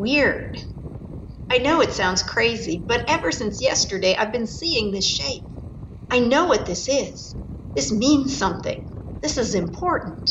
Weird. I know it sounds crazy, but ever since yesterday I've been seeing this shape. I know what this is. This means something. This is important.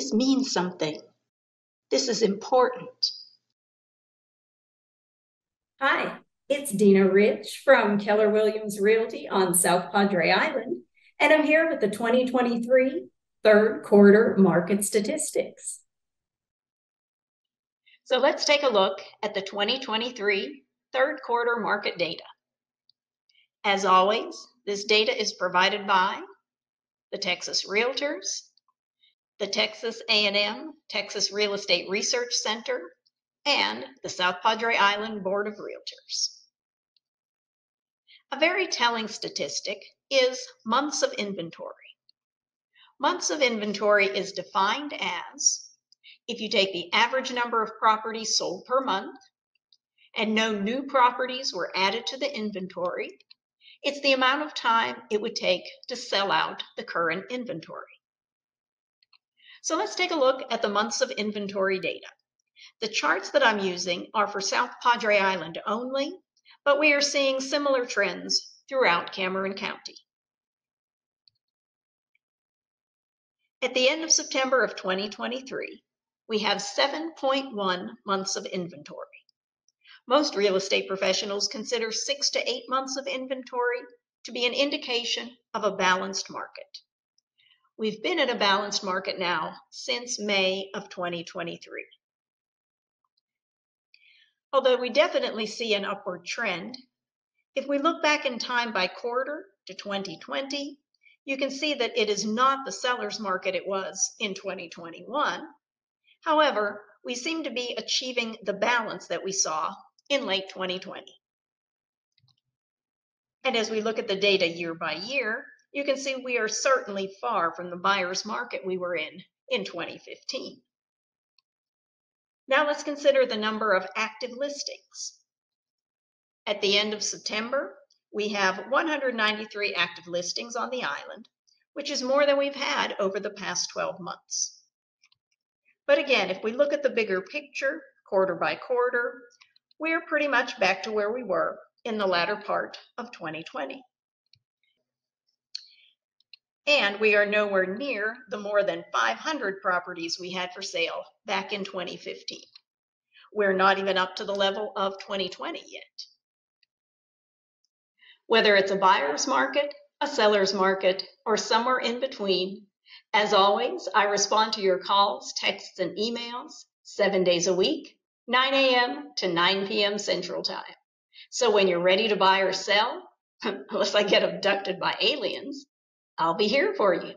This means something. This is important. Hi, it's Dina Rich from Keller Williams Realty on South Padre Island, and I'm here with the 2023 third quarter market statistics. So let's take a look at the 2023 third quarter market data. As always, this data is provided by the Texas Realtors, the Texas A&M Texas Real Estate Research Center, and the South Padre Island Board of Realtors. A very telling statistic is months of inventory. Months of inventory is defined as if you take the average number of properties sold per month and no new properties were added to the inventory, it's the amount of time it would take to sell out the current inventory. So let's take a look at the months of inventory data. The charts that I'm using are for South Padre Island only, but we are seeing similar trends throughout Cameron County. At the end of September of 2023, we have 7.1 months of inventory. Most real estate professionals consider six to eight months of inventory to be an indication of a balanced market. We've been in a balanced market now since May of 2023. Although we definitely see an upward trend, if we look back in time by quarter to 2020, you can see that it is not the seller's market it was in 2021. However, we seem to be achieving the balance that we saw in late 2020. And as we look at the data year by year, you can see we are certainly far from the buyer's market we were in in 2015. Now let's consider the number of active listings. At the end of September, we have 193 active listings on the island, which is more than we've had over the past 12 months. But again, if we look at the bigger picture, quarter by quarter, we're pretty much back to where we were in the latter part of 2020 and we are nowhere near the more than 500 properties we had for sale back in 2015. We're not even up to the level of 2020 yet. Whether it's a buyer's market, a seller's market, or somewhere in between, as always, I respond to your calls, texts, and emails seven days a week, 9 a.m. to 9 p.m. Central Time. So when you're ready to buy or sell, unless I get abducted by aliens, I'll be here for you.